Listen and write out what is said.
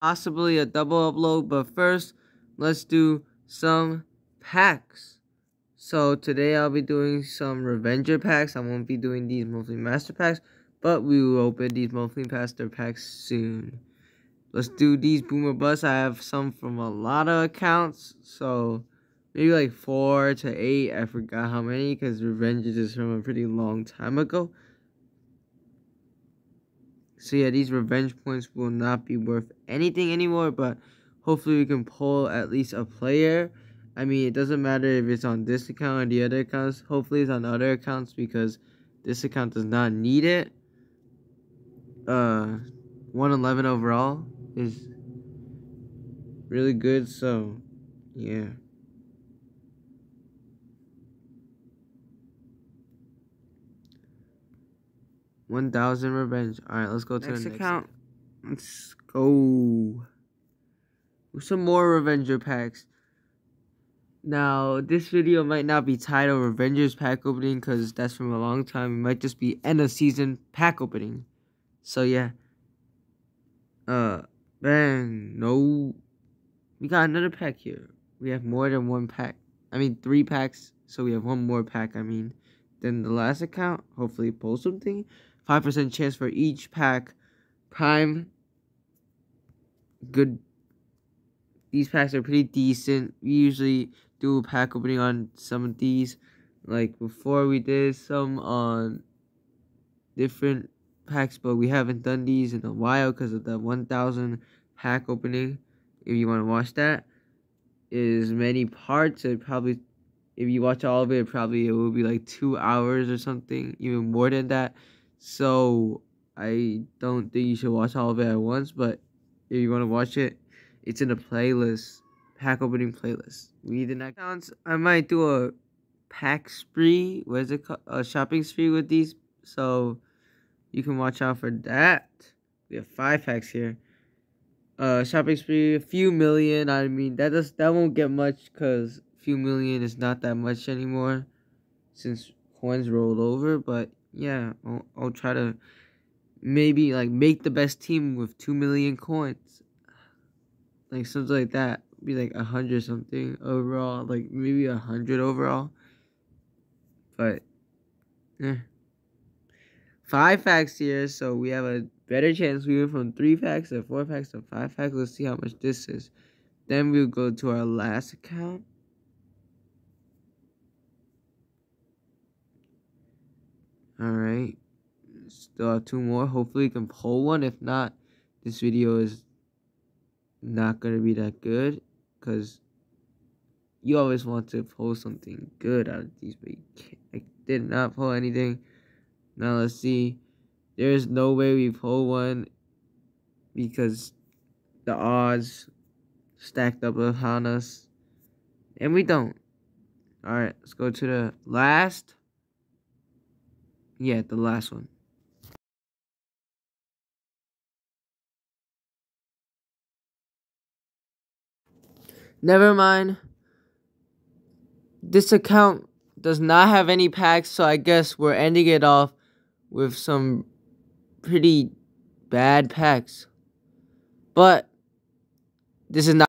possibly a double upload, but first, let's do some packs. So today I'll be doing some Revenger packs. I won't be doing these monthly master packs, but we will open these monthly master packs soon. Let's do these boom or busts. I have some from a lot of accounts, so maybe like four to eight. I forgot how many because Revengers is from a pretty long time ago. So yeah, these revenge points will not be worth anything anymore, but hopefully we can pull at least a player. I mean, it doesn't matter if it's on this account or the other accounts. Hopefully it's on other accounts because this account does not need it. Uh, 111 overall is really good, so yeah. 1000 revenge. Alright, let's go to next the next account. Let's go. Some more Revenger packs. Now, this video might not be titled Revengers pack opening because that's from a long time. It might just be end of season pack opening. So, yeah. Uh, bang. No. We got another pack here. We have more than one pack. I mean, three packs. So, we have one more pack, I mean. Then the last account. Hopefully, pull something. 5% chance for each pack. Prime. Good. These packs are pretty decent. We usually do a pack opening on some of these. Like before we did some on different packs, but we haven't done these in a while because of the 1000 pack opening. If you want to watch that, is many parts. It probably, if you watch all of it, probably it will be like two hours or something, even more than that. So I don't think you should watch all of it at once, but if you want to watch it, it's in a playlist, pack opening playlist. We the next counts. I might do a pack spree. What is it called? A shopping spree with these. So you can watch out for that. We have five packs here. Uh, shopping spree, a few million. I mean, that does that won't get much because few million is not that much anymore, since coins rolled over. But yeah, I'll, I'll try to maybe like make the best team with two million coins, like something like that. Be like a hundred something overall, like maybe a hundred overall. But, yeah, five packs here, so we have a better chance. We went from three packs to four packs to five packs. Let's see how much this is. Then we'll go to our last account. Alright. Still have two more. Hopefully we can pull one. If not, this video is not going to be that good. Because you always want to pull something good out of these. But I did not pull anything. Now let's see. There's no way we pull one. Because the odds stacked up upon us. And we don't. Alright, let's go to the last yeah, the last one. Never mind. This account does not have any packs, so I guess we're ending it off with some pretty bad packs. But this is not